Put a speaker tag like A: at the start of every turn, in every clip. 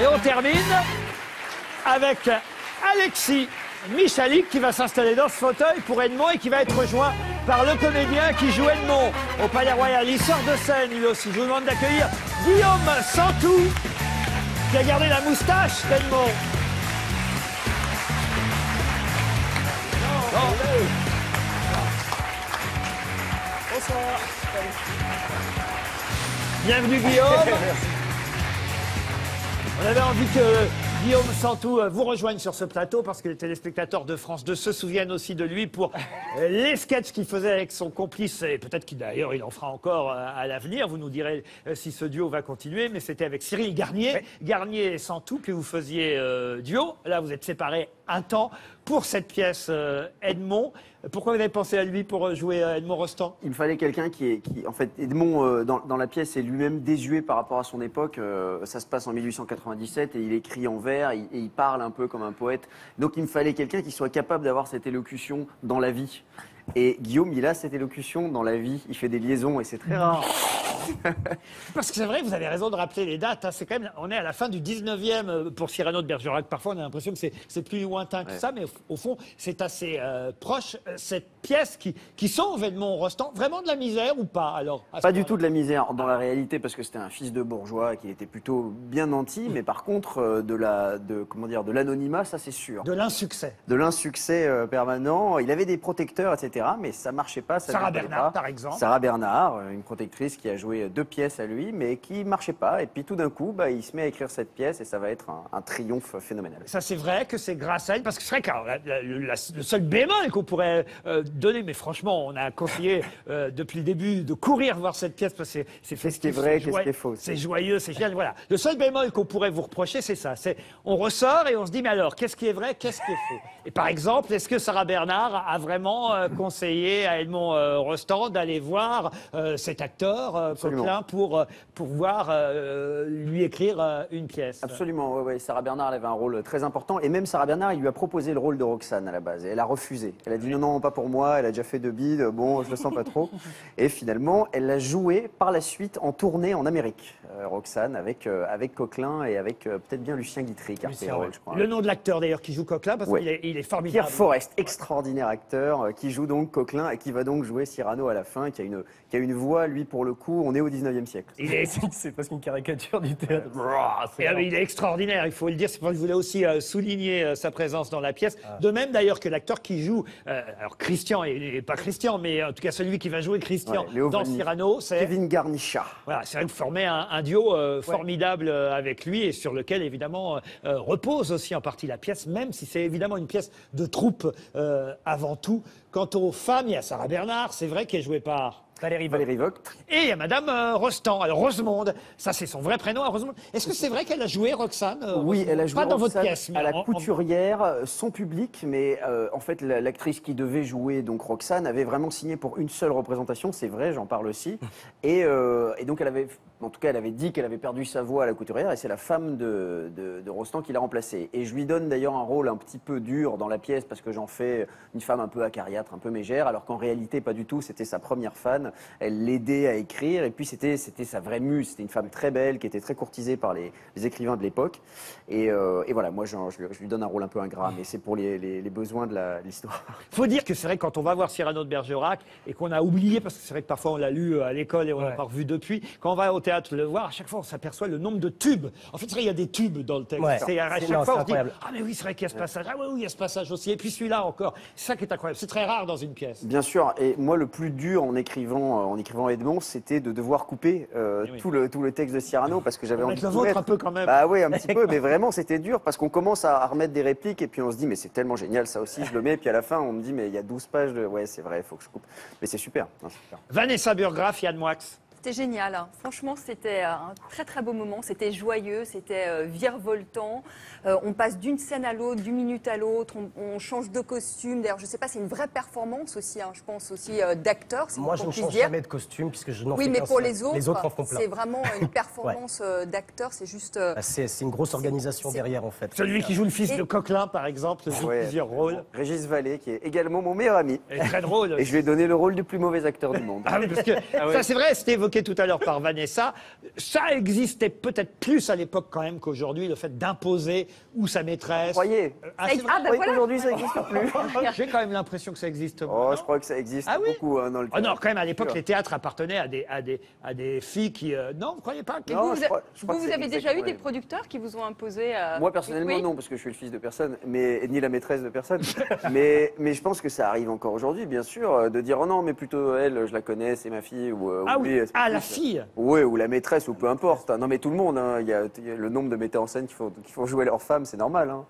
A: Et on termine avec Alexis Michalik qui va s'installer dans ce fauteuil pour Edmond et qui va être rejoint par le comédien qui joue Edmond au Palais Royal. Il sort de scène lui aussi. Je vous demande d'accueillir Guillaume Santou qui a gardé la moustache d'Edmond. Bonsoir. Bienvenue Guillaume. On avait envie que Guillaume Santou euh, vous rejoigne sur ce plateau parce que les téléspectateurs de France 2 se souviennent aussi de lui pour euh, les sketchs qu'il faisait avec son complice et peut-être qu'il d'ailleurs il en fera encore euh, à l'avenir. Vous nous direz si ce duo va continuer, mais c'était avec Cyril Garnier, Garnier et Santou que vous faisiez euh, duo. Là, vous êtes séparés un temps pour cette pièce euh, Edmond. Pourquoi vous avez pensé à lui pour euh, jouer Edmond Rostand?
B: Il me fallait quelqu'un qui est, en fait, Edmond euh, dans, la pièce est lui-même désuet par rapport à son époque. Euh, ça se passe en 1897 et il écrit en vers il- et il parle un peu comme un poète. Donc il me fallait quelqu'un qui soit capable d'avoir cette élocution dans la vie. Et Guillaume, il a cette élocution dans la vie. Il fait des liaisons et c'est très rare.
A: Parce que c'est vrai, vous avez raison de rappeler les dates. hein. C'est quand même, on est à la fin du 19e euh, pour Cyrano de Bergerac. Parfois, on a l'impression que c'est- plus lointain que
B: Ouais.
A: ça, mais au, au fond, c'est assez euh, proche. Euh, Cette pièce qui, qui sauve Edmond Rostand, vraiment de la misère ou pas alors
B: Pas du tout de la misère dans la réalité parce que c'était un fils de bourgeois et qu'il était plutôt bien nanti. Mais par contre, euh, de la, de comment dire, de l'anonymat, ça c'est sûr.
A: De l'insuccès.
B: de l'insuccès euh, permanent. Il avait des protecteurs, etc. Mais ça marchait pas. Ça
A: Sarah Bernard,
B: pas.
A: par exemple.
B: Sarah Bernard, euh, une protectrice qui a joué deux pièces à lui, mais qui marchait pas. Et puis tout d'un coup, bah, il se met à écrire cette pièce et ça va être un, un triomphe phénoménal.
A: Ça, c'est vrai que c'est grâce à elle, parce que c'est vrai que alors, la- la- la- le seul bémol qu'on pourrait euh, donner, mais franchement, on a conseillé euh, depuis le début de courir voir cette pièce parce que c'est-
B: Qu'est-ce
A: festif,
B: vrai,
A: c'est
B: qu'est-ce qui est faux
A: C'est joyeux, c'est génial. Voilà. Le seul bémol qu'on pourrait vous reprocher, c'est ça. C'est on ressort et on se dit, mais alors, qu'est-ce qui est vrai, qu'est-ce qui est faux? Et par exemple, est-ce que Sarah Bernard a vraiment euh, conseillé à Edmond euh, Rostand d'aller voir euh, cet acteur. Coquelin, pour, euh, pour voir euh, lui écrire une pièce
B: Absolument, ouais, ouais. Sarah Bernard elle avait un rôle très important. Et même Sarah Bernard, il lui a proposé le rôle de Roxane à la base. Et elle a refusé. Elle a dit non, non, pas pour moi. Elle a déjà fait deux bides. Bon, je le sens pas trop. Et finalement, elle l'a joué par la suite en tournée en Amérique, euh, Roxane, avec, euh, avec Coquelin et avec euh, peut-être bien Lucien Guitry, rôle, je crois.
A: Le nom de l'acteur d'ailleurs qui joue Coquelin, parce
B: Ouais.
A: qu'il est, formidable.
B: Pierre Forest, extraordinaire acteur, qui joue donc Coquelin et qui va donc jouer Cyrano à la fin, qui a une, qui a une voix, lui, pour le coup, on est au 19e siècle.
A: Il est,
C: C'est presque une caricature du théâtre.
A: Et, ah, mais il est extraordinaire, il faut le dire. C'est pour ça que je voulais aussi euh, souligner euh, sa présence dans la pièce. De même d'ailleurs que l'acteur qui joue, euh, alors Christian, et, et pas Christian, mais en tout cas celui qui va jouer Christian
B: Ouais,
A: dans. Cyrano, c'est
B: Kevin Garnichat.
A: voilà, c'est vrai que vous formez un, un duo euh, formidable avec lui et sur lequel évidemment euh, repose aussi en partie la pièce, même si c'est évidemment une pièce de troupe euh, avant tout. Quant aux femmes, il y a Sarah Bernard, c'est vrai qu'elle jouée par
C: Valérie Valérie.
B: Vogt.
A: et il y a Madame euh, Rostand, alors Rosemonde, ça c'est son vrai prénom, Rosemonde. Est-ce que c'est vrai qu'elle a joué Roxane euh,
B: Oui,
A: Rosemonde
B: elle a joué
A: Pas dans votre pièce, mais
B: à la
A: en- en-
B: couturière, euh, son public, mais euh, en fait la- l'actrice qui devait jouer donc Roxane avait vraiment signé pour une seule représentation, c'est vrai, j'en parle aussi. Et, et donc elle avait, en tout cas, elle avait dit qu'elle avait perdu sa voix à la couturière, et c'est la femme de, de, de Rostand qui l'a remplacée. Et je lui donne d'ailleurs un rôle un petit peu dur dans la pièce parce que j'en fais une femme un peu acariâtre, un peu mégère, alors qu'en réalité pas du tout. C'était sa première fan. Elle l'aidait à écrire, et puis c'était sa vraie muse. C'était une femme très belle qui était très courtisée par les, les écrivains de l'époque. Et, euh, et voilà, moi je, lui- je lui donne un rôle un peu ingrat, mais c'est pour les, les- les besoins de la- l'histoire.
A: faut dire que c'est vrai que quand on va voir Cyrano de Bergerac et qu'on a oublié, parce que c'est vrai que parfois on l'a lu euh, à l'école et on l'a
C: Ouais.
A: pas revu depuis, quand on va au théâtre le voir, à chaque fois on s'aperçoit le nombre de tubes. En fait, c'est vrai, il y a des tubes dans le texte.
C: Ouais.
A: C'est à chaque
C: non,
A: fois on se dit
C: incroyable.
A: ah mais oui c'est vrai qu'il y a ce passage, ah oui, oui il y a ce passage aussi, et puis celui-là encore. C'est ça qui est incroyable. C'est très rare dans une pièce.
B: Bien sûr, et moi le plus dur en écrivant, euh, en écrivant Edmond, c'était de devoir couper euh,
A: Eh oui.
B: tout, le, tout le texte de Cyrano parce que j'avais envie de
A: le vôtre un peu quand même.
B: Bah oui, un petit peu, mais vraiment c'était dur parce qu'on commence à, remettre des répliques et puis on se dit mais c'est tellement génial ça aussi, je le mets, et puis à la fin on me dit mais il y a 12 pages de... Ouais c'est vrai, il faut que je coupe. Mais c'est super, non, c'est super.
A: Vanessa Burgraff, Yann Moix.
D: C'était génial. hein. Franchement, c'était euh, un très très beau moment. C'était joyeux, c'était euh, virevoltant. Euh, on passe d'une scène à l'autre, d'une minute à l'autre. On, on change de costume. D'ailleurs, je sais pas, c'est une vraie performance aussi. hein, je pense aussi euh, d'acteur.
C: Moi, je ne change
D: dire.
C: jamais de costume puisque je n'en
D: Oui,
C: fais
D: mais pour les autres,
C: les autres en font plein.
D: c'est vraiment une performance d'acteur. C'est juste. euh,
C: Ah, C'est c'est une grosse organisation
D: C'est-
C: derrière en fait.
A: Celui qui joue le fils
D: Et-
A: de Coquelin, par exemple, joue
B: Ouais.
A: plusieurs rôles.
B: Régis Vallée qui est également mon meilleur ami.
A: Et très drôle.
B: Et je lui ai donné le rôle du plus mauvais acteur du monde.
A: Ah oui, parce que ça c'est vrai, c'était évoqué évoqué tout à l'heure par Vanessa, ça existait peut-être plus à l'époque quand même qu'aujourd'hui, le fait d'imposer ou sa maîtresse.
B: Croyez
A: Ah,
D: Ah,
A: c'est vrai
D: bah
B: Oui,
D: voilà.
B: Aujourd'hui, ça n'existe plus.
A: J'ai quand même l'impression que ça existe.
B: Oh, je crois que ça existe
A: Ah oui
B: beaucoup hein, dans le
A: Ah non, quand même, à l'époque, les théâtres appartenaient à des, à des, à des filles qui... euh, Non, vous croyez pas que-
B: Non,
D: vous,
B: je
D: vous,
B: crois- je crois
D: vous,
B: que
D: vous
B: c'est
D: avez déjà eu des producteurs qui vous ont imposé euh,
B: Moi personnellement
D: oui
B: non parce que je suis le fils de personne, mais ni la maîtresse de personne. mais mais je pense que ça arrive encore aujourd'hui, bien sûr, euh, de dire oh non mais plutôt elle, je la connais, c'est ma fille ou, euh,
A: Ah
B: ou
A: oui,
B: c'est
A: ah, la fille
B: Oui, ou la maîtresse, ou peu importe. Non, mais tout le monde. hein. Il, y a, il y a le nombre de metteurs en scène qui font, qui font jouer leurs femmes, c'est normal. Hein.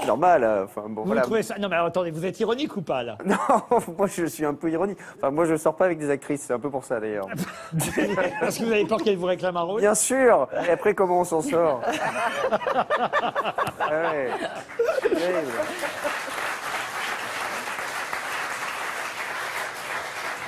B: C'est normal. euh, Enfin, bon,
A: Vous
B: voilà.
A: trouvez ça Non, mais attendez, vous êtes ironique ou pas, là?
B: Non, moi je suis un peu ironique. Enfin, moi je sors pas avec des actrices, c'est un peu pour ça d'ailleurs.
A: Parce que vous avez peur qu'elle vous réclame un rôle?
B: Bien sûr Et après, comment on s'en sort? Ah ouais. Ouais,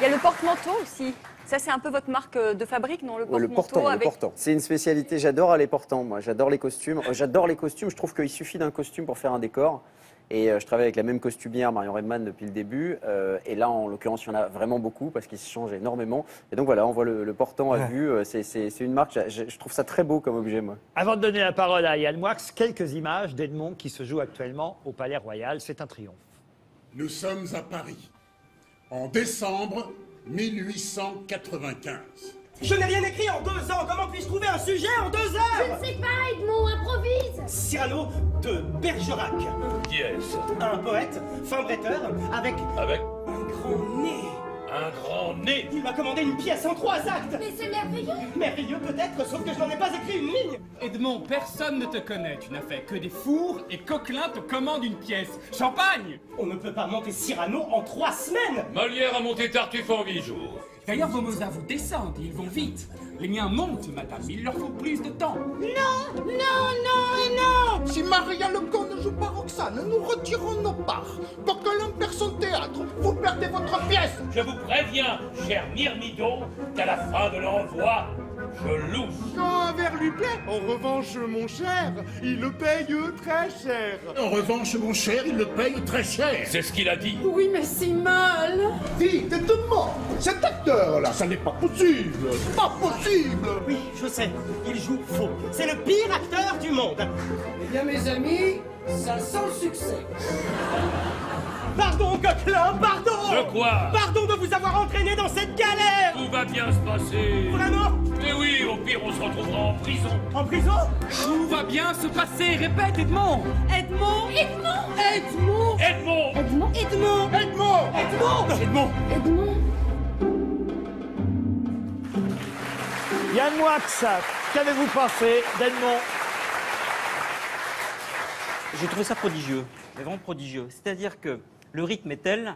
D: Il y a le porte-manteau aussi. Ça, c'est un peu votre marque euh, de fabrique, non Le
B: Ouais, le portant, le
D: avec.
B: portant. C'est une spécialité, j'adore les portants, moi. J'adore les costumes. Euh, J'adore les costumes, je trouve qu'il suffit d'un costume pour faire un décor. Et euh, je travaille avec la même costumière, Marion Redman, depuis le début. Euh, et là, en l'occurrence, il y en a vraiment beaucoup parce qu'ils se changent énormément. Et donc voilà, on voit le, le portant à vue. c'est- une marque, je, je trouve ça très beau comme objet, moi.
A: Avant de donner la parole à Yann Moix, quelques images d'Edmond qui se joue actuellement au Palais Royal. C'est un triomphe.
E: Nous sommes à Paris, en décembre 1895.
F: Je n'ai rien écrit en deux ans. Comment puis-je trouver un sujet en deux heures?
G: Je sais pas, Edmond, improvise
F: Cyrano de Bergerac.
H: Qui est-ce?
F: Un poète, fin bretteur, avec
H: Avec
F: un grand nez.
H: Un grand nez
F: Il m'a commandé une pièce en trois actes.
G: Mais c'est merveilleux
F: Merveilleux peut-être, sauf que je n'en ai pas écrit une ligne.
I: Edmond, personne ne te connaît. Tu n'as fait que des fours et Coquelin te commande une pièce. Champagne
F: On ne peut pas monter Cyrano en trois semaines.
H: Molière a monté Tartuffe en huit jours.
I: D'ailleurs, vos Mozart descendent et ils vont vite. Les miens montent, madame. Il leur faut plus de temps.
G: Non, non et non
E: Si Maria Legault ne joue pas Roxane, nous retirons nos parts. Coquelin perd son théâtre, vous perdez votre pièce.
H: Je vous préviens, cher Myrmidon, qu'à la fin de l'envoi, je louche.
J: Quand un verre lui plaît, en revanche, mon cher, il le paye très cher.
E: En revanche, mon cher, il le paye très cher.
H: C'est ce qu'il a dit.
G: Oui, mais c'est mal
E: Dites, Edmond, cet acteur-là, ça n'est pas possible. Pas possible.
F: Oui, je sais, il joue faux. C'est le pire acteur du monde.
K: Eh bien, mes amis, ça sent le succès.
F: Pardon, Coquelin, pardon.
H: De quoi
F: Pardon de vous avoir entraîné dans cette galère.
H: Tout va bien se passer.
F: Vraiment
H: Mais oui, au pire, on se retrouvera en prison.
F: En prison
I: Tout va bien se passer. Répète, Edmond.
D: Edmond.
G: Edmond.
H: Edmond.
G: Edmond.
F: Edmond.
E: Edmond.
F: Edmond. Edmond.
G: Edmond.
A: Yann Moix, qu'avez-vous pensé d'Edmond?
L: J'ai trouvé ça prodigieux, mais vraiment prodigieux. C'est-à-dire que le rythme est tel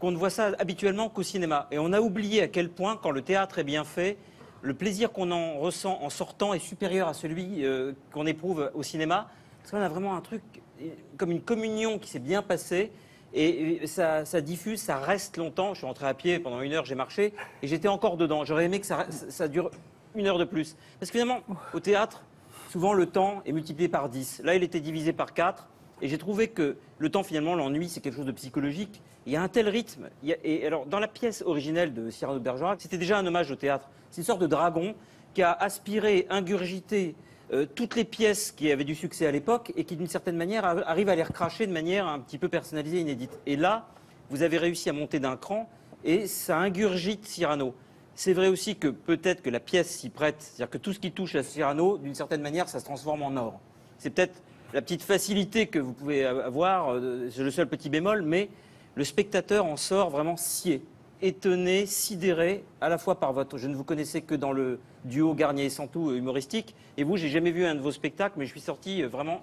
L: qu'on ne voit ça habituellement qu'au cinéma. Et on a oublié à quel point, quand le théâtre est bien fait, le plaisir qu'on en ressent en sortant est supérieur à celui euh, qu'on éprouve au cinéma. Parce qu'on a vraiment un truc euh, comme une communion qui s'est bien passée. Et ça, diffuse, ça reste longtemps. Je suis rentré à pied pendant une heure, j'ai marché et j'étais encore dedans. J'aurais aimé que ça- ça dure une heure de plus. Parce que finalement, au théâtre, souvent le temps est multiplié par 10. Là, il était divisé par 4. Et j'ai trouvé que le temps, finalement, l'ennui, c'est quelque chose de psychologique. Il y a un tel rythme. Et alors, dans la pièce originelle de Cyrano de Bergerac, c'était déjà un hommage au théâtre. C'est une sorte de dragon qui a aspiré, ingurgité euh, toutes les pièces qui avaient du succès à l'époque et qui, d'une certaine manière, arrive à les recracher de manière un petit peu personnalisée, inédite. Et là, vous avez réussi à monter d'un cran et ça ingurgite Cyrano. C'est vrai aussi que peut-être que la pièce s'y prête, c'est-à-dire que tout ce qui touche à Cyrano, d'une certaine manière, ça se transforme en or. C'est peut-être la petite facilité que vous pouvez avoir, euh, c'est le seul petit bémol, mais le spectateur en sort vraiment scié, étonné, sidéré, à la fois par votre. Je ne vous connaissais que dans le duo Garnier et Santou euh, humoristique, et vous, j'ai jamais vu un de vos spectacles, mais je suis sorti euh, vraiment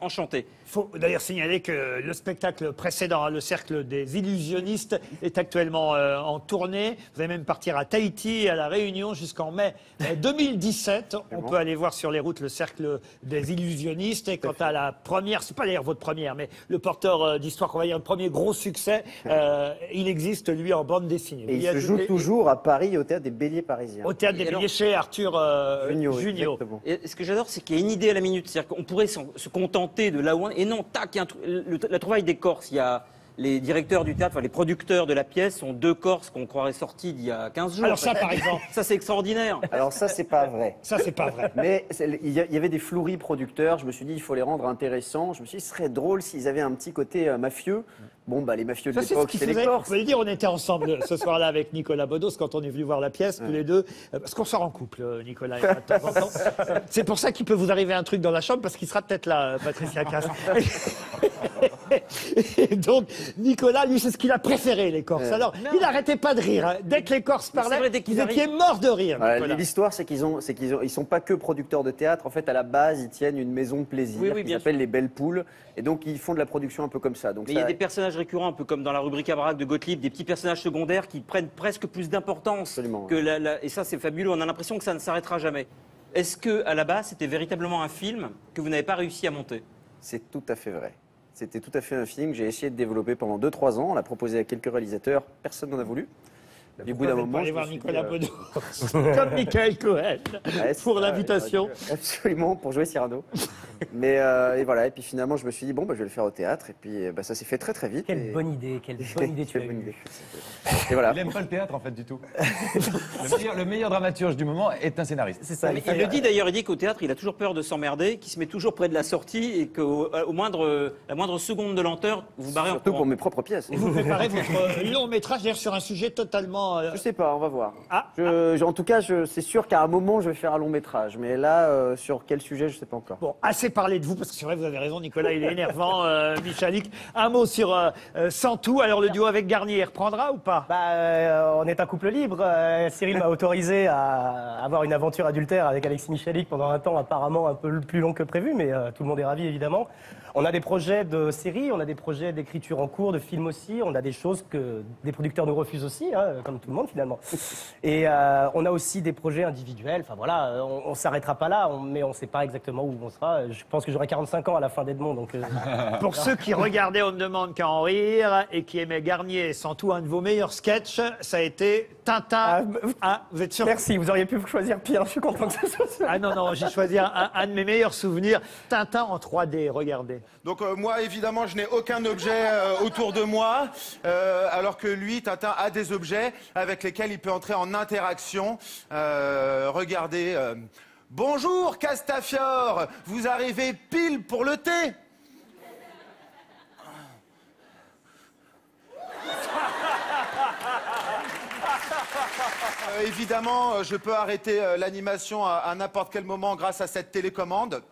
L: enchanté.
A: Il faut d'ailleurs signaler que le spectacle précédent, hein, le Cercle des illusionnistes, est actuellement euh, en tournée. Vous allez même partir à Tahiti, à La Réunion, jusqu'en mai euh, 2017. On peut aller voir sur les routes le Cercle des illusionnistes. Et quant à la première, c'est pas d'ailleurs votre première, mais le porteur euh, d'histoire, qu'on va dire le premier gros succès, euh, il existe, lui, en bande dessinée.
B: Et il se joue toujours à Paris, au théâtre des Béliers parisiens.
A: Au théâtre des
L: alors-
A: Béliers chez Arthur euh,
B: Junio,
A: Junio.
B: exactement.
L: Et ce que j'adore, c'est qu'il y a une idée à la minute. C'est-à-dire qu'on pourrait se contenter de là où on est. Et non, tac, un le- la trouvaille des Corses. Il y a les directeurs du théâtre, enfin, les producteurs de la pièce sont deux Corses qu'on croirait sortis d'il y a 15 jours.
A: Alors ça, par exemple.
L: Ça, c'est extraordinaire.
B: Alors ça, c'est pas vrai.
A: Ça, c'est pas vrai.
B: Mais il y avait des flouris producteurs. Je me suis dit, il faut les rendre intéressants. Je me suis dit, ce serait drôle s'ils avaient un petit côté euh, mafieux. Bon, bah les mafieux de
A: Ça, c'est ce
B: l'époque, les.
A: Vous
B: Corses.
A: pouvez le dire, on était ensemble ce soir-là avec Nicolas Bodos quand on est venu voir la pièce, tous les deux. Euh, Parce qu'on sort en couple, euh, Nicolas. C'est pour ça qu'il peut vous arriver un truc dans la chambre, parce qu'il sera peut-être là, Patricia Cass. Et donc, Nicolas, lui, c'est ce qu'il a préféré, les Corses. Alors, il n'arrêtait pas de rire. hein. Dès que les Corses parlaient,
L: vrai, dès
A: mort de rire.
B: L'histoire, c'est qu'ils ont, c'est qu'ils ont, ils sont pas que producteurs de théâtre. En fait, à la base, ils tiennent une maison de plaisir
L: Oui, oui,
B: qu'ils
L: bien
B: appellent les Belles Poules, et donc ils font de la production un peu comme ça. Donc
L: Mais il y a des personnages récurrents, un peu comme dans la rubrique Abrac de Gottlieb, des petits personnages secondaires qui prennent presque plus d'importance
B: Absolument,
L: que la, la- et ça c'est fabuleux. On a l'impression que ça ne s'arrêtera jamais. Est-ce que à la base c'était véritablement un film que vous n'avez pas réussi à monter?
B: C'est tout à fait vrai. C'était tout à fait un film que j'ai essayé de développer pendant 2-3 ans. On l'a proposé à quelques réalisateurs. Personne n'en a voulu. Au bout d'un moment, me
A: voir Nicolas
B: euh,
A: comme Michael Cohen,
B: Ouais, c'est
A: pour l'invitation.
B: ouais, Absolument, pour jouer Cyrano. Mais euh, et voilà, et puis finalement, je me suis dit, bon, bah, je vais le faire au théâtre. Et puis euh, bah, ça s'est fait très très vite.
C: Quelle
B: et...
C: bonne idée, quelle bonne idée tu
B: Quelle
C: as
B: bonne
C: eue.
B: idée. Et voilà.
M: Il n'aime pas le théâtre en fait du tout. le, meilleur, le meilleur dramaturge du moment est un scénariste.
C: C'est ça. Il
L: le dit d'ailleurs, il dit qu'au théâtre il a toujours peur de s'emmerder, qu'il se met toujours près de la sortie et qu'au au moindre, la moindre seconde de lenteur, vous barrez en
B: Surtout
L: courant.
B: pour mes propres pièces.
A: Et vous préparez votre long métrage d'ailleurs sur un sujet totalement. euh,
B: Je sais pas, on va voir.
A: Ah,
B: Je- je- en tout cas, c'est sûr qu'à un moment, je vais faire un long métrage. Mais là, euh, sur quel sujet, je sais pas encore.
A: Bon, assez parlé de vous, parce que c'est vrai, vous avez raison, Nicolas, il est énervant, euh, Michalik. Un mot sur euh, euh, Santou. Alors, le duo avec Garnier reprendra ou pas?
C: Bah, euh, on est un couple libre. Cyril m'a autorisé à avoir une aventure adultère avec Alexis Michalik pendant un temps apparemment un peu plus long que prévu, mais tout le monde est ravi évidemment. On a des projets de séries, on a des projets d'écriture en cours, de films aussi, on a des choses que des producteurs nous refusent aussi, hein, comme tout le monde finalement. Et on a aussi des projets individuels. Enfin voilà, on, s'arrêtera pas là, mais on ne sait pas exactement où on sera. Pense que j'aurai 45 ans à la fin d'Edmond, donc. euh,
A: Pour ceux qui regardaient On ne demande qu'à en rire et qui aimaient Garnier et Santou, un de vos meilleurs sketchs, ça a été Tintin. Ah, vous êtes sûr
C: Merci, vous auriez pu choisir pire. Je suis content que ce soit ça.
A: Ah non, non, j'ai choisi un, un de mes meilleurs souvenirs. Tintin en 3D, regardez.
J: Donc euh, moi, évidemment, je n'ai aucun objet euh, autour de moi, euh, alors que lui, Tintin, a des objets avec lesquels il peut entrer en interaction. Euh, regardez. Bonjour, Castafiore. Vous arrivez pile pour le thé. Euh, évidemment, euh, je peux arrêter euh, l'animation à, n'importe quel moment grâce à cette télécommande.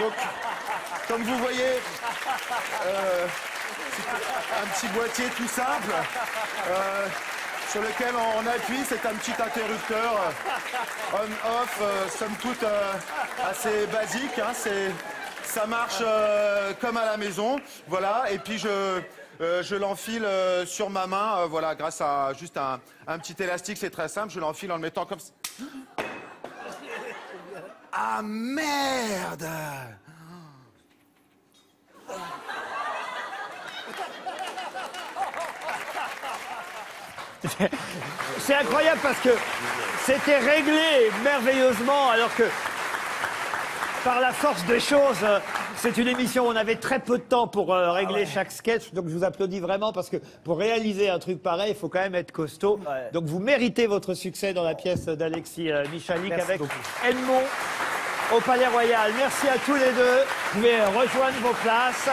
J: Donc, comme vous voyez, un petit boîtier tout simple sur lequel on appuie. C'est un petit interrupteur euh, on-off, euh, somme toute euh, assez basique. hein. Ça marche comme à la maison. Voilà, et puis je. l'enfile sur ma main, voilà, grâce à juste un petit élastique, c'est très simple. Je l'enfile en le mettant comme ça. Ah merde
A: C'est incroyable parce que c'était réglé merveilleusement alors que par la force des choses, euh, c'est une émission où on avait très peu de temps pour euh, régler chaque sketch. Donc je vous applaudis vraiment parce que pour réaliser un truc pareil, il faut quand même être costaud. Donc vous méritez votre succès dans la pièce d'Alexis euh, Michalik
C: Merci
A: avec
C: beaucoup.
A: Edmond au Palais Royal. Merci à tous les deux. Vous pouvez rejoindre vos places.